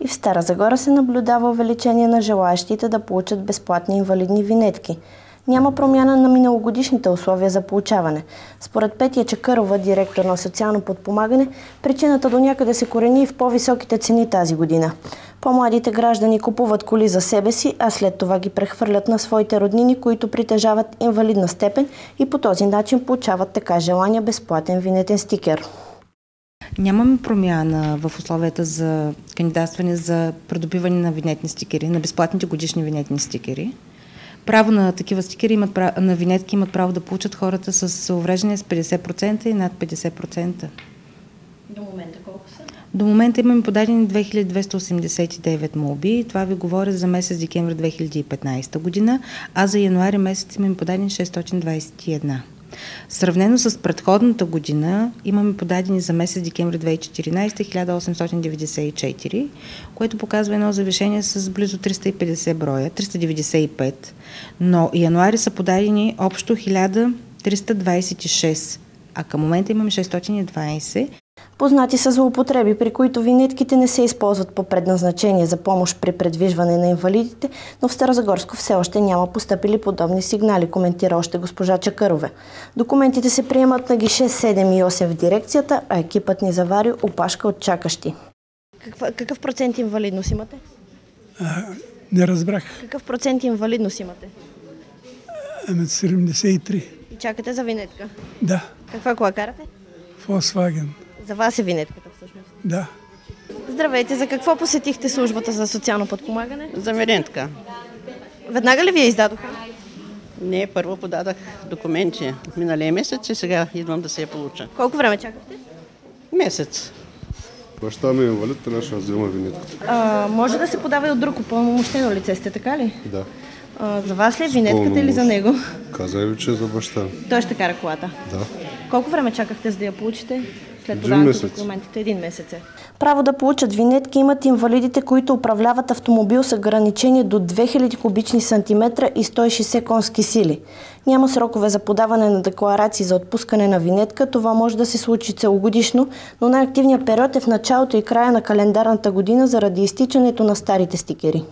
И в Стара Загора се наблюдава увеличение на желаящите да получат безплатни инвалидни винетки. Няма промяна на миналогодишните условия за получаване. Според Петя Чакърова, директор на социално подпомагане, причината до някъде се корени и в по-високите цени тази година. По-младите граждани купуват коли за себе си, а след това ги прехвърлят на своите роднини, които притежават инвалидна степен и по този начин получават така желания безплатен винетен стикер. Нямаме промяна в условията за кандидатстване за придобиване на винетни стикери, на безплатните годишни винетни стикери. Право на такива стикери имат, на винетки имат право да получат хората с увреждане с 50% и над 50%. До момента колко са? До момента имаме подадени 2289 молби. Това ви говоря за месец декември 2015 година, а за януари месец имаме подадени 621. Сравнено с предходната година имаме подадени за месец декември 2014 1894, което показва едно завишение с близо 350 броя, 395, но януари са подадени общо 1326, а към момента имаме 620. Познати са злоупотреби, при които винетките не се използват по предназначение за помощ при предвижване на инвалидите, но в Старозагорско все още няма поступили подобни сигнали, коментира още госпожа Чакърове. Документите се приемат на гише 7 и 8 в дирекцията, а екипът ни завари опашка от чакащи. Каква, какъв процент инвалидност имате? А, не разбрах. Какъв процент инвалидност имате? Ами 73. И чакате за винетка? Да. Каква кола карате? Volkswagen. За вас е винетката всъщност. Да. Здравейте, за какво посетихте службата за социално подпомагане? За винетка. Веднага ли ви я издадоха? Не, първо подадах документи миналия месец и сега идвам да се я получа. Колко време чакахте? Месец. Баща ми е инвалид, трябваше да взема винетката. А, може да се подава и от друг упълномощено лице сте, така ли? Да. А, за вас ли е винетката или за него? Каза ви, че е за баща. Той ще кара колата. Да. Колко време чакахте за да я получите? След подаването месец. документите? Един месец е. Право да получат винетки имат инвалидите, които управляват автомобил с ограничение до 2000 кубични сантиметра и 160 конски сили. Няма срокове за подаване на декларации за отпускане на винетка. Това може да се случи целогодишно, но най-активният период е в началото и края на календарната година заради изтичането на старите стикери.